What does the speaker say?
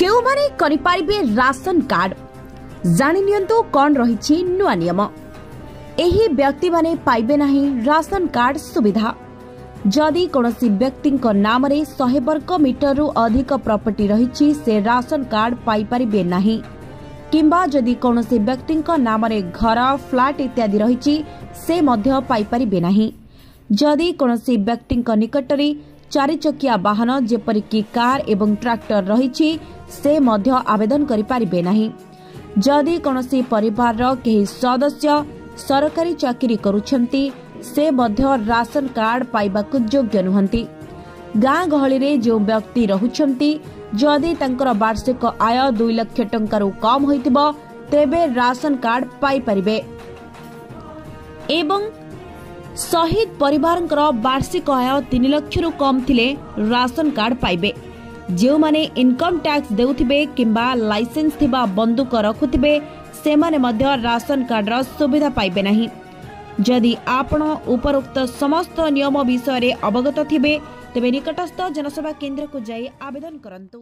କେଉଁମାନେ କରିପାରିବେ ration card ଜାଣିନିଅନ୍ତୁ କ'ଣ ରହିଛି ନୂଆ ନିୟମ। ଏହି ବ୍ୟକ୍ତିମାନେ ପାଇବେ ନାହିଁ ରାସନ କାର୍ଡ ସୁବିଧା। ଯଦି କୌଣସି ବ୍ୟକ୍ତିଙ୍କ ନାମରେ ଶହେ ବର୍ଗ ମିଟରରୁ ଅଧିକ ପ୍ରପର୍ଟି ରହିଛି ସେ ରାସନ କାର୍ଡ ପାଇପାରିବେ ନାହିଁ। କିମ୍ବା ଯଦି କୌଣସି ବ୍ୟକ୍ତିଙ୍କ ନାମରେ ଘର ଫ୍ଲାଟ୍ ଇତ୍ୟାଦି ରହିଛି ସେ ମଧ୍ୟ ପାଇପାରିବେ ନାହିଁ। ଯଦି କୌଣସି ବ୍ୟକ୍ତିଙ୍କ ନିକଟରେ ଚାରିଚକିଆ ବାହନ ଯେପରିକି କାର୍ ଏବଂ ଟ୍ରାକ୍ଟର ରହିଛି ସେ ମଧ୍ୟ ଆବେଦନ କରିପାରିବେ ନାହିଁ। ଯଦି କୌଣସି ପରିବାରର କେହି ସଦସ୍ୟ ସରକାରୀ ଚାକିରି କରୁଛନ୍ତି ସେ ମଧ୍ୟ ରାସନ କାର୍ଡ ପାଇବାକୁ ଯୋଗ୍ୟ ନୁହନ୍ତି। ଗାଁ ଗହଳିରେ ଯେଉଁ ବ୍ୟକ୍ତି ରହୁଛନ୍ତି ଯଦି ତାଙ୍କର ବାର୍ଷିକ ଆୟ ଦୁଇ ଲକ୍ଷ ଟଙ୍କାରୁ କମ୍ ହୋଇଥିବ ତେବେ ରାସନ କାର୍ଡ ପାଇପାରିବେ। ଏବଂ ଶହୀଦ ପରିବାରଙ୍କର ବାର୍ଷିକ ଆୟ ତିନି ଲକ୍ଷରୁ କମ୍ ଥିଲେ ରାସନ କାର୍ଡ ପାଇବେ ଯେଉଁମାନେ ଇନକମ୍ ଟ୍ୟାକ୍ସ ଦେଉଥିବେ କିମ୍ବା ଲାଇସେନ୍ସ ଥିବା ବନ୍ଧୁକ ରଖୁଥିବେ ସେମାନେ ମଧ୍ୟ ରାସନ କାର୍ଡର ସୁବିଧା ପାଇବେ ନାହିଁ ଯଦି ଆପଣ ଉପରୋକ୍ତ ସମସ୍ତ ନିୟମ ବିଷୟରେ ଅବଗତ ଥିବେ ତେବେ ନିକଟସ୍ଥ ଜନସେବା କେନ୍ଦ୍ରକୁ ଯାଇ ଆବେଦନ କରନ୍ତୁ